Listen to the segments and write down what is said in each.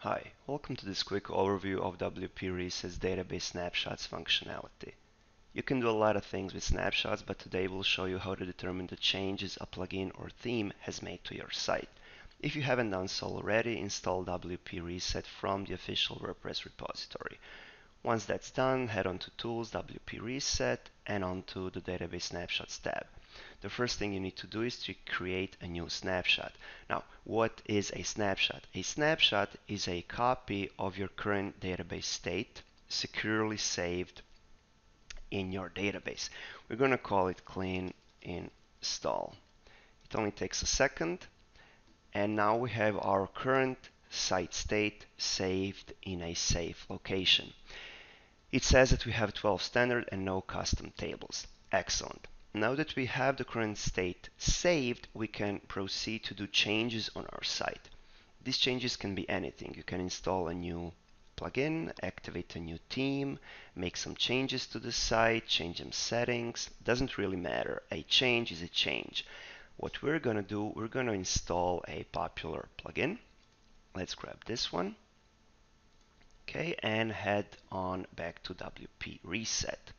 Hi, welcome to this quick overview of WP Reset's database snapshots functionality. You can do a lot of things with snapshots, but today we'll show you how to determine the changes a plugin or theme has made to your site. If you haven't done so already, install WP Reset from the official WordPress repository. Once that's done, head on to Tools, WP Reset, and onto the Database Snapshots tab the first thing you need to do is to create a new snapshot. Now, what is a snapshot? A snapshot is a copy of your current database state securely saved in your database. We're going to call it clean install. It only takes a second. And now we have our current site state saved in a safe location. It says that we have 12 standard and no custom tables. Excellent. Now that we have the current state saved, we can proceed to do changes on our site. These changes can be anything. You can install a new plugin, activate a new theme, make some changes to the site, change some settings. Doesn't really matter. A change is a change. What we're going to do, we're going to install a popular plugin. Let's grab this one. Okay, and head on back to WP Reset.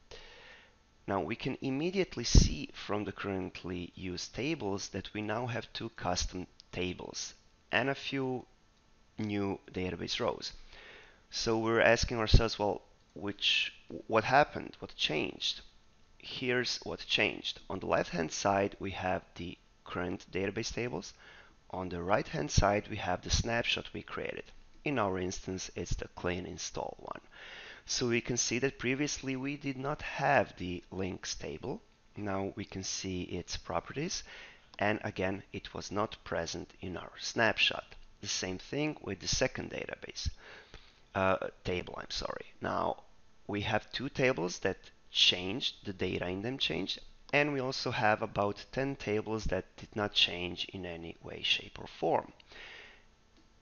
Now we can immediately see from the currently used tables that we now have two custom tables and a few new database rows. So we're asking ourselves, well, which what happened? What changed? Here's what changed. On the left-hand side, we have the current database tables. On the right-hand side, we have the snapshot we created. In our instance, it's the clean install one. So we can see that previously we did not have the links table. Now we can see its properties. And again, it was not present in our snapshot. The same thing with the second database uh, table, I'm sorry. Now we have two tables that changed, the data in them changed, and we also have about 10 tables that did not change in any way, shape, or form.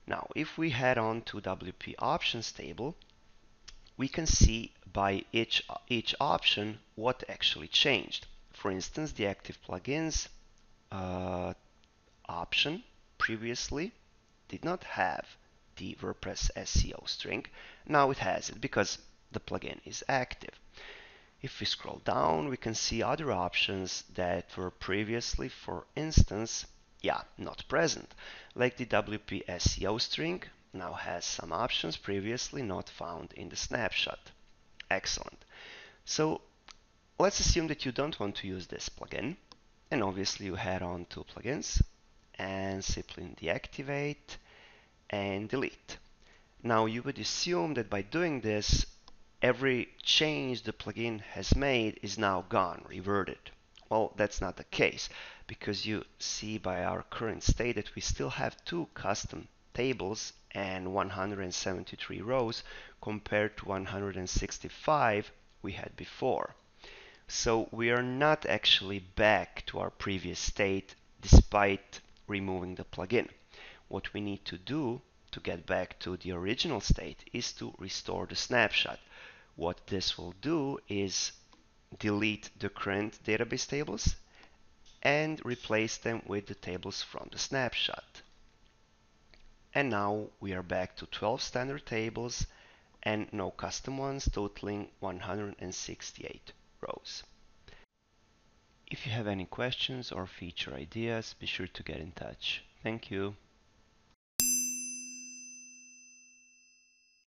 Now, if we head on to WP Options table, we can see by each, each option what actually changed. For instance, the active plugins uh, option previously did not have the WordPress SEO string. Now it has it because the plugin is active. If we scroll down, we can see other options that were previously, for instance, yeah, not present, like the WP SEO string now has some options previously not found in the snapshot. Excellent. So let's assume that you don't want to use this plugin. And obviously you head on to plugins and simply deactivate and delete. Now you would assume that by doing this, every change the plugin has made is now gone, reverted. Well, that's not the case because you see by our current state that we still have two custom tables and 173 rows compared to 165 we had before. So we are not actually back to our previous state despite removing the plugin. What we need to do to get back to the original state is to restore the snapshot. What this will do is delete the current database tables and replace them with the tables from the snapshot. And now we are back to 12 standard tables and no custom ones totaling 168 rows. If you have any questions or feature ideas, be sure to get in touch. Thank you.